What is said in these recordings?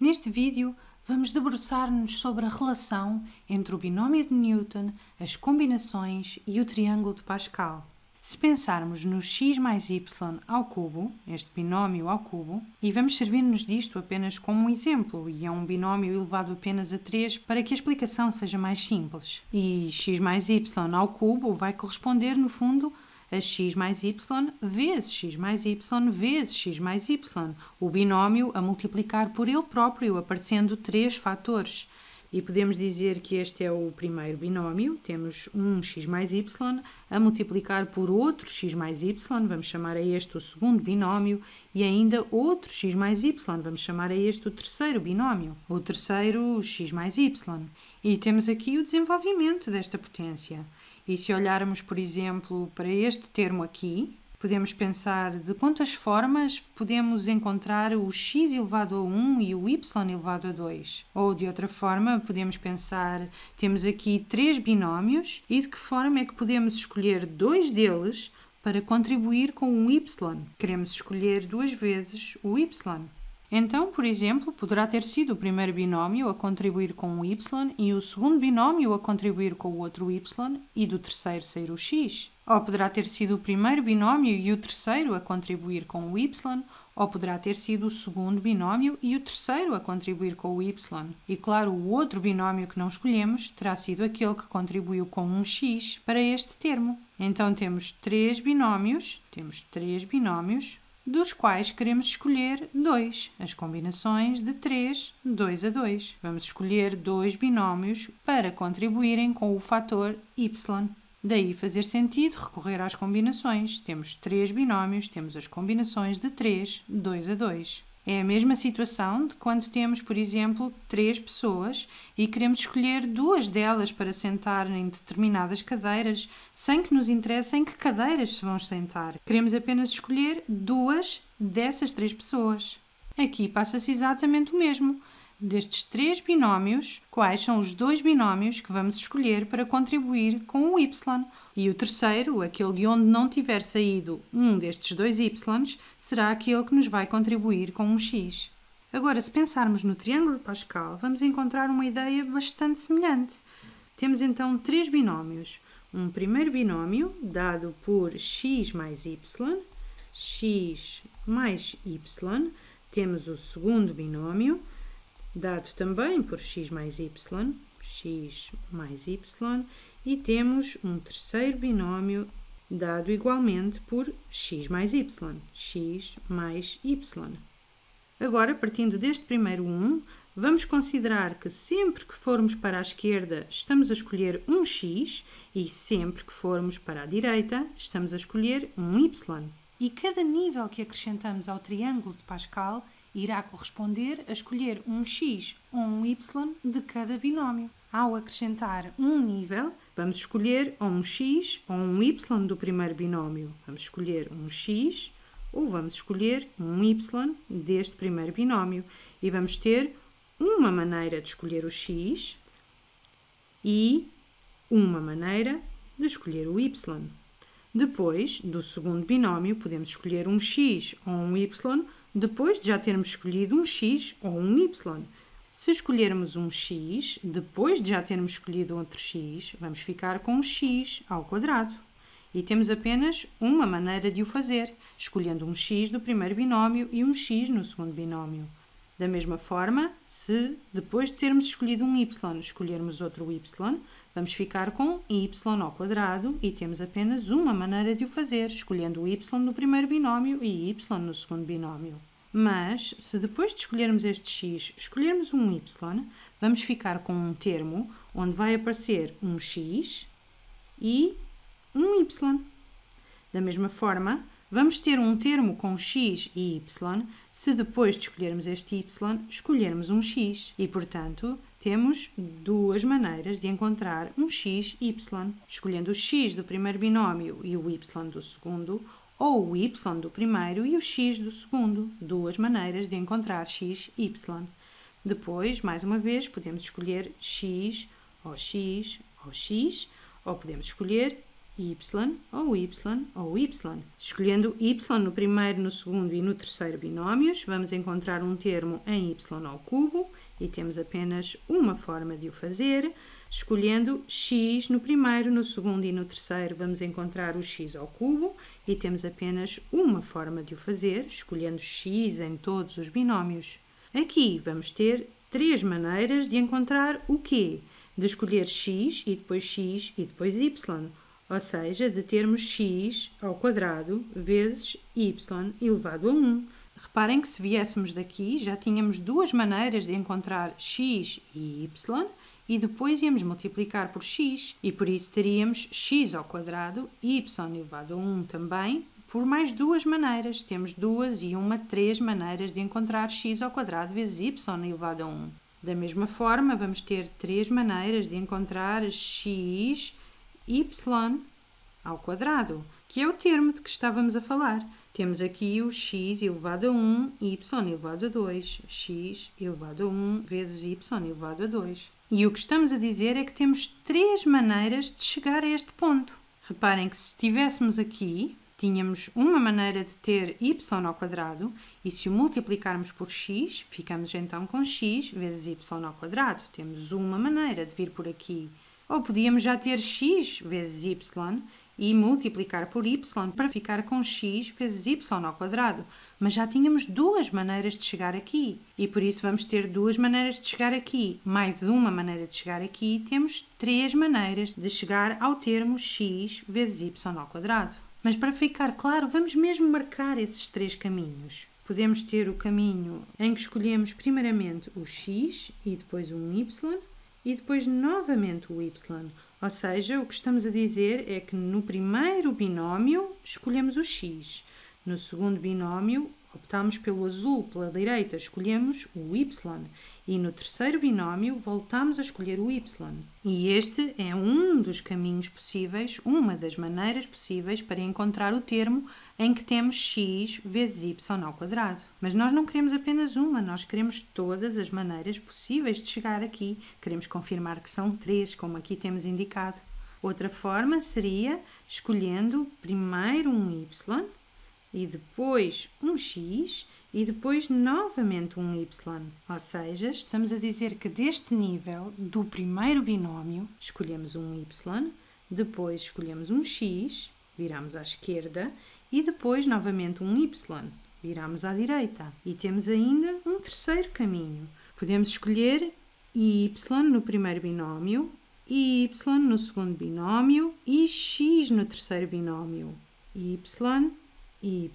Neste vídeo, vamos debruçar-nos sobre a relação entre o binómio de Newton, as combinações e o triângulo de Pascal. Se pensarmos no x mais y ao cubo, este binómio ao cubo, e vamos servir-nos disto apenas como um exemplo, e é um binómio elevado apenas a 3 para que a explicação seja mais simples. E x mais y ao cubo vai corresponder, no fundo, a x mais y vezes x mais y vezes x mais y, o binómio a multiplicar por ele próprio, aparecendo três fatores. E podemos dizer que este é o primeiro binómio, temos um x mais y a multiplicar por outro x mais y, vamos chamar a este o segundo binómio, e ainda outro x mais y, vamos chamar a este o terceiro binómio, o terceiro x mais y. E temos aqui o desenvolvimento desta potência. E se olharmos, por exemplo, para este termo aqui, podemos pensar de quantas formas podemos encontrar o x elevado a 1 e o y elevado a 2. Ou de outra forma, podemos pensar, temos aqui três binómios e de que forma é que podemos escolher dois deles para contribuir com um y. Queremos escolher duas vezes o y. Então, por exemplo, poderá ter sido o primeiro binómio a contribuir com o y e o segundo binómio a contribuir com o outro y e do terceiro sair o x. Ou poderá ter sido o primeiro binómio e o terceiro a contribuir com o y, ou poderá ter sido o segundo binómio e o terceiro a contribuir com o y. E claro, o outro binómio que não escolhemos terá sido aquele que contribuiu com um x para este termo. Então temos três binómios, temos três binómios dos quais queremos escolher dois, as combinações de 3, 2 a 2. Vamos escolher dois binómios para contribuírem com o fator y. Daí fazer sentido recorrer às combinações. Temos três binómios, temos as combinações de 3, 2 a 2. É a mesma situação de quando temos, por exemplo, três pessoas e queremos escolher duas delas para sentar em determinadas cadeiras, sem que nos interesse em que cadeiras se vão sentar. Queremos apenas escolher duas dessas três pessoas. Aqui passa-se exatamente o mesmo destes três binómios, quais são os dois binómios que vamos escolher para contribuir com o y. E o terceiro, aquele de onde não tiver saído um destes dois y, será aquele que nos vai contribuir com um x. Agora, se pensarmos no triângulo de Pascal, vamos encontrar uma ideia bastante semelhante. Temos então três binómios. Um primeiro binómio dado por x mais y, x mais y. Temos o segundo binómio, dado também por x mais y, x mais y, e temos um terceiro binómio dado igualmente por x mais y, x mais y. Agora, partindo deste primeiro 1, vamos considerar que sempre que formos para a esquerda estamos a escolher um x e sempre que formos para a direita estamos a escolher um y. E cada nível que acrescentamos ao triângulo de Pascal irá corresponder a escolher um x ou um y de cada binómio. Ao acrescentar um nível, vamos escolher ou um x ou um y do primeiro binómio. Vamos escolher um x ou vamos escolher um y deste primeiro binómio e vamos ter uma maneira de escolher o x e uma maneira de escolher o y. Depois, do segundo binómio, podemos escolher um x ou um y depois de já termos escolhido um x ou um y. Se escolhermos um x, depois de já termos escolhido outro x, vamos ficar com um x ao quadrado. E temos apenas uma maneira de o fazer, escolhendo um x do primeiro binómio e um x no segundo binómio. Da mesma forma, se depois de termos escolhido um y, escolhermos outro y, vamos ficar com y ao quadrado e temos apenas uma maneira de o fazer, escolhendo o y no primeiro binómio e y no segundo binómio. Mas, se depois de escolhermos este x, escolhermos um y, vamos ficar com um termo onde vai aparecer um x e um y. Da mesma forma, Vamos ter um termo com x e y se depois de escolhermos este y, escolhermos um x. E, portanto, temos duas maneiras de encontrar um x y. Escolhendo o x do primeiro binómio e o y do segundo, ou o y do primeiro e o x do segundo. Duas maneiras de encontrar x y. Depois, mais uma vez, podemos escolher x ou x ou x, ou podemos escolher y ou y ou y. Escolhendo y no primeiro, no segundo e no terceiro binómios, vamos encontrar um termo em y ao cubo e temos apenas uma forma de o fazer. Escolhendo x no primeiro, no segundo e no terceiro, vamos encontrar o x ao cubo e temos apenas uma forma de o fazer, escolhendo x em todos os binómios. Aqui vamos ter três maneiras de encontrar o quê? De escolher x e depois x e depois y, ou seja, de termos x ao quadrado vezes y elevado a 1. Reparem que se viéssemos daqui já tínhamos duas maneiras de encontrar x e y e depois íamos multiplicar por x e por isso teríamos x ao quadrado y elevado a 1 também por mais duas maneiras. Temos duas e uma, três maneiras de encontrar x ao quadrado vezes y elevado a 1. Da mesma forma, vamos ter três maneiras de encontrar x, y ao quadrado, que é o termo de que estávamos a falar. Temos aqui o x elevado a 1, y elevado a 2, x elevado a 1 vezes y elevado a 2. E o que estamos a dizer é que temos três maneiras de chegar a este ponto. Reparem que se estivéssemos aqui, tínhamos uma maneira de ter y ao quadrado e se o multiplicarmos por x, ficamos então com x vezes y ao quadrado. Temos uma maneira de vir por aqui. Ou podíamos já ter x vezes y e multiplicar por y para ficar com x vezes y ao quadrado. Mas já tínhamos duas maneiras de chegar aqui e por isso vamos ter duas maneiras de chegar aqui, mais uma maneira de chegar aqui, temos três maneiras de chegar ao termo x vezes y ao quadrado. Mas para ficar claro, vamos mesmo marcar esses três caminhos. Podemos ter o caminho em que escolhemos primeiramente o x e depois um y e depois novamente o y. Ou seja, o que estamos a dizer é que no primeiro binómio escolhemos o x, no segundo binómio optamos pelo azul pela direita, escolhemos o y e no terceiro binómio voltamos a escolher o y. E este é um dos caminhos possíveis, uma das maneiras possíveis para encontrar o termo em que temos x vezes y ao quadrado. Mas nós não queremos apenas uma, nós queremos todas as maneiras possíveis de chegar aqui. Queremos confirmar que são três, como aqui temos indicado. Outra forma seria escolhendo primeiro um y e depois um x e depois novamente um y. Ou seja, estamos a dizer que deste nível do primeiro binómio escolhemos um y, depois escolhemos um x, viramos à esquerda e depois novamente um y, viramos à direita. E temos ainda um terceiro caminho. Podemos escolher y no primeiro binómio, y no segundo binómio e x no terceiro binómio. y, y,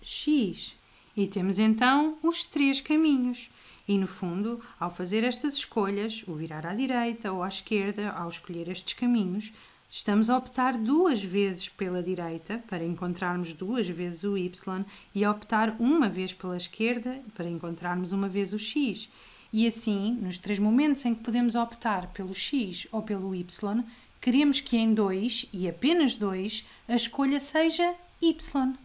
x. E temos então os três caminhos. E no fundo, ao fazer estas escolhas, o virar à direita ou à esquerda, ao escolher estes caminhos, estamos a optar duas vezes pela direita para encontrarmos duas vezes o y e a optar uma vez pela esquerda para encontrarmos uma vez o x. E assim, nos três momentos em que podemos optar pelo x ou pelo y, queremos que em dois e apenas dois a escolha seja y.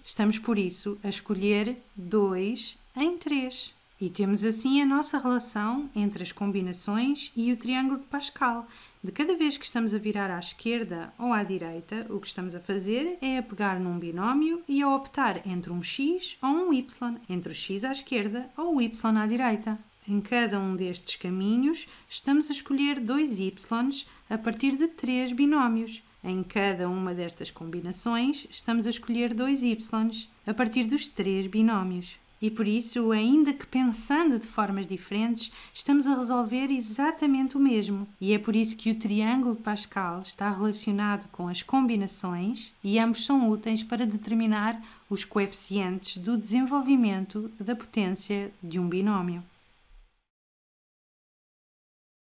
Estamos, por isso, a escolher 2 em 3. E temos assim a nossa relação entre as combinações e o triângulo de Pascal. De cada vez que estamos a virar à esquerda ou à direita, o que estamos a fazer é a pegar num binómio e a optar entre um x ou um y, entre o x à esquerda ou o y à direita. Em cada um destes caminhos, estamos a escolher dois y a partir de três binómios. Em cada uma destas combinações, estamos a escolher dois y a partir dos três binómios. E por isso, ainda que pensando de formas diferentes, estamos a resolver exatamente o mesmo. E é por isso que o triângulo de Pascal está relacionado com as combinações e ambos são úteis para determinar os coeficientes do desenvolvimento da potência de um binómio.